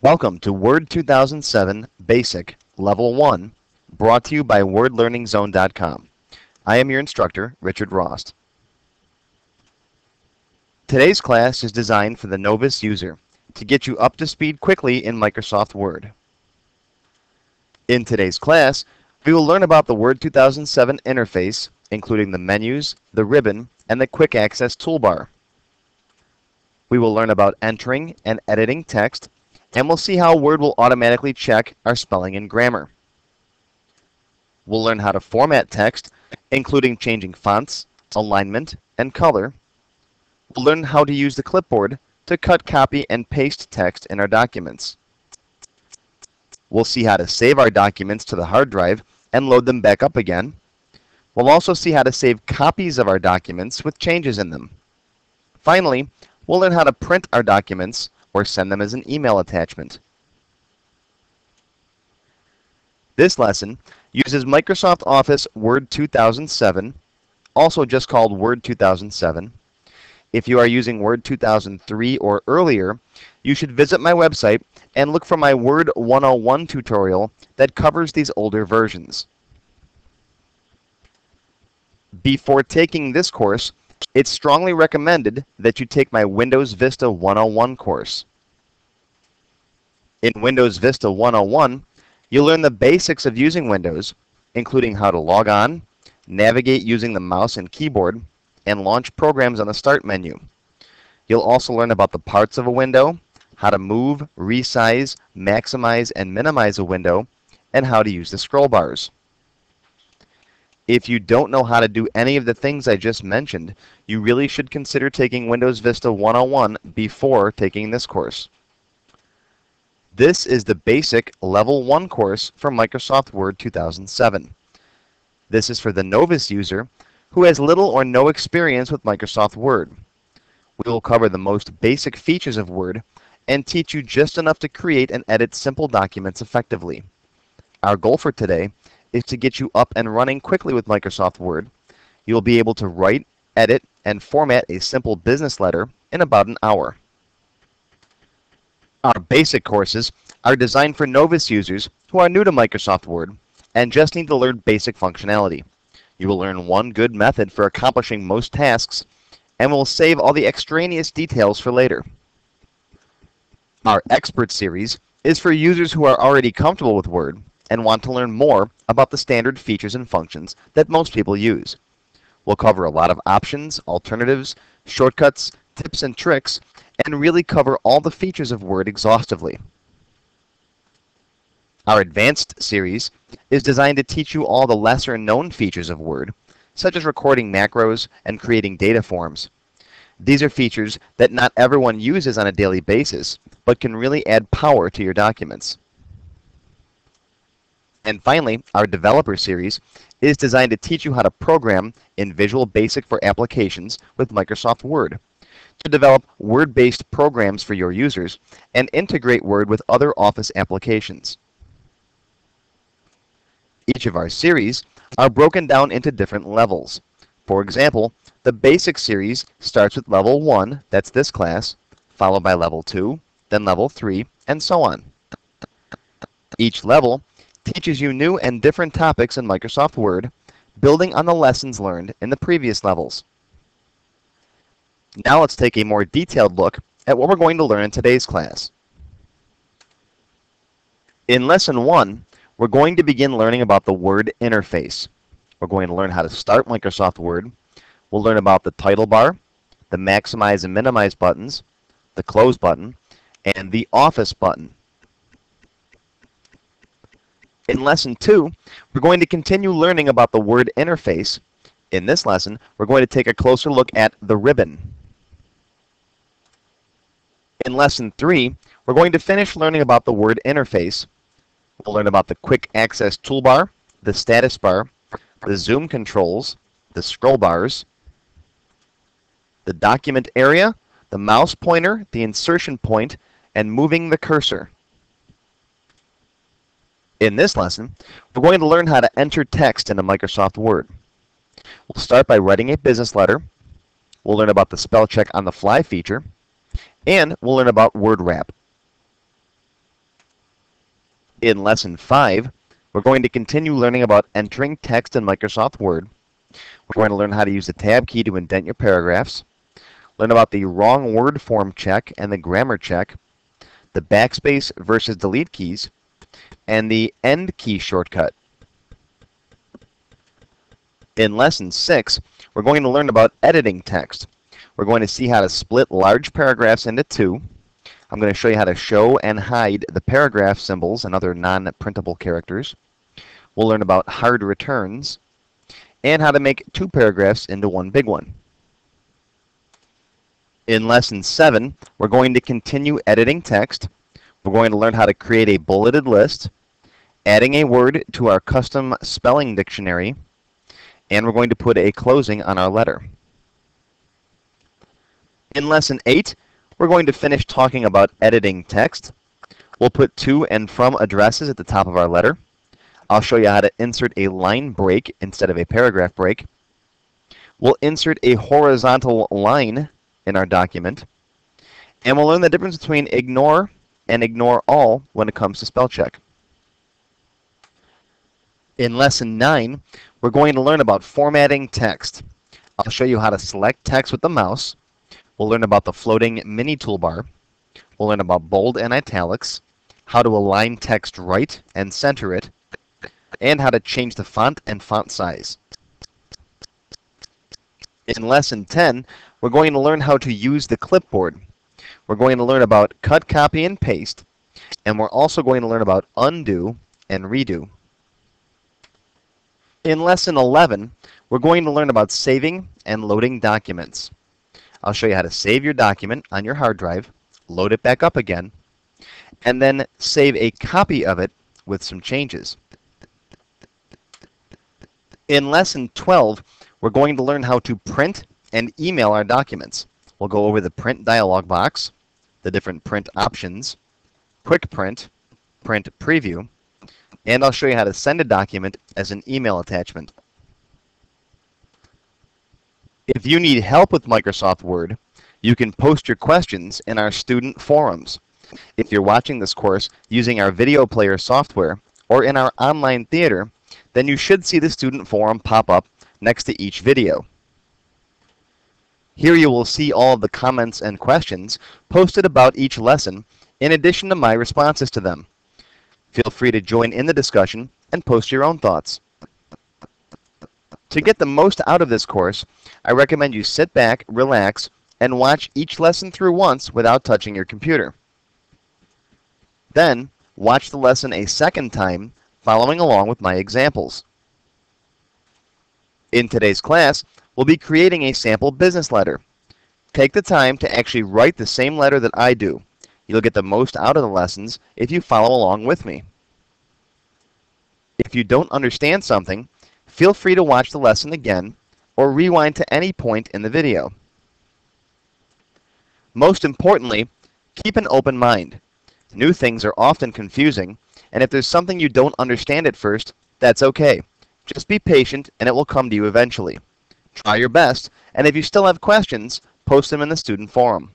Welcome to Word 2007 Basic Level 1, brought to you by WordLearningZone.com. I am your instructor, Richard Rost. Today's class is designed for the novice user to get you up to speed quickly in Microsoft Word. In today's class, we will learn about the Word 2007 interface, including the menus, the ribbon, and the quick access toolbar. We will learn about entering and editing text, and we'll see how Word will automatically check our spelling and grammar. We'll learn how to format text, including changing fonts, alignment, and color. We'll learn how to use the clipboard to cut, copy, and paste text in our documents. We'll see how to save our documents to the hard drive and load them back up again. We'll also see how to save copies of our documents with changes in them. Finally, we'll learn how to print our documents or send them as an email attachment. This lesson uses Microsoft Office Word 2007, also just called Word 2007. If you are using Word 2003 or earlier, you should visit my website and look for my Word 101 tutorial that covers these older versions. Before taking this course, it's strongly recommended that you take my Windows Vista 101 course. In Windows Vista 101, you'll learn the basics of using Windows, including how to log on, navigate using the mouse and keyboard, and launch programs on the Start menu. You'll also learn about the parts of a window, how to move, resize, maximize, and minimize a window, and how to use the scroll bars. If you don't know how to do any of the things I just mentioned, you really should consider taking Windows Vista 101 before taking this course. This is the basic Level 1 course for Microsoft Word 2007. This is for the novice user who has little or no experience with Microsoft Word. We will cover the most basic features of Word and teach you just enough to create and edit simple documents effectively. Our goal for today is to get you up and running quickly with Microsoft Word. You will be able to write, edit, and format a simple business letter in about an hour. Our basic courses are designed for novice users who are new to Microsoft Word and just need to learn basic functionality. You will learn one good method for accomplishing most tasks and will save all the extraneous details for later. Our Expert series is for users who are already comfortable with Word and want to learn more about the standard features and functions that most people use. We'll cover a lot of options, alternatives, shortcuts, tips and tricks, and really cover all the features of Word exhaustively. Our Advanced series is designed to teach you all the lesser known features of Word, such as recording macros and creating data forms. These are features that not everyone uses on a daily basis, but can really add power to your documents. And finally, our Developer series is designed to teach you how to program in Visual Basic for applications with Microsoft Word, to develop Word-based programs for your users, and integrate Word with other Office applications. Each of our series are broken down into different levels. For example, the Basic series starts with Level 1, that's this class, followed by Level 2, then Level 3, and so on. Each level teaches you new and different topics in Microsoft Word, building on the lessons learned in the previous levels. Now let's take a more detailed look at what we're going to learn in today's class. In Lesson 1, we're going to begin learning about the Word interface. We're going to learn how to start Microsoft Word. We'll learn about the title bar, the maximize and minimize buttons, the close button, and the office button. In Lesson 2, we're going to continue learning about the Word interface. In this lesson, we're going to take a closer look at the ribbon. In Lesson 3, we're going to finish learning about the Word interface. We'll learn about the Quick Access Toolbar, the Status Bar, the Zoom controls, the scroll bars, the document area, the mouse pointer, the insertion point, and moving the cursor. In this lesson, we're going to learn how to enter text into Microsoft Word. We'll start by writing a business letter. We'll learn about the spell check on the fly feature. And we'll learn about word wrap. In Lesson 5, we're going to continue learning about entering text in Microsoft Word. We're going to learn how to use the Tab key to indent your paragraphs, learn about the wrong word form check and the grammar check, the backspace versus delete keys, and the end key shortcut. In Lesson 6, we're going to learn about editing text. We're going to see how to split large paragraphs into two. I'm going to show you how to show and hide the paragraph symbols and other non-printable characters. We'll learn about hard returns and how to make two paragraphs into one big one. In Lesson 7, we're going to continue editing text. We're going to learn how to create a bulleted list, adding a word to our custom spelling dictionary, and we're going to put a closing on our letter. In Lesson 8, we're going to finish talking about editing text. We'll put to and from addresses at the top of our letter. I'll show you how to insert a line break instead of a paragraph break. We'll insert a horizontal line in our document. And we'll learn the difference between ignore and ignore all when it comes to spell check. In Lesson 9, we're going to learn about formatting text. I'll show you how to select text with the mouse. We'll learn about the floating mini toolbar. We'll learn about bold and italics, how to align text right and center it, and how to change the font and font size. In Lesson 10, we're going to learn how to use the clipboard. We're going to learn about cut, copy, and paste, and we're also going to learn about undo and redo. In Lesson 11, we're going to learn about saving and loading documents. I'll show you how to save your document on your hard drive, load it back up again, and then save a copy of it with some changes. In Lesson 12, we're going to learn how to print and email our documents. We'll go over the print dialog box, the different print options, quick print, print preview, and I'll show you how to send a document as an email attachment. If you need help with Microsoft Word, you can post your questions in our student forums. If you're watching this course using our video player software or in our online theater, then you should see the student forum pop up next to each video. Here you will see all of the comments and questions posted about each lesson in addition to my responses to them. Feel free to join in the discussion and post your own thoughts. To get the most out of this course, I recommend you sit back, relax, and watch each lesson through once without touching your computer. Then, watch the lesson a second time following along with my examples. In today's class, we'll be creating a sample business letter. Take the time to actually write the same letter that I do. You'll get the most out of the lessons if you follow along with me. If you don't understand something, feel free to watch the lesson again or rewind to any point in the video. Most importantly, keep an open mind. New things are often confusing, and if there's something you don't understand at first, that's okay. Just be patient and it will come to you eventually. Try your best, and if you still have questions, post them in the student forum.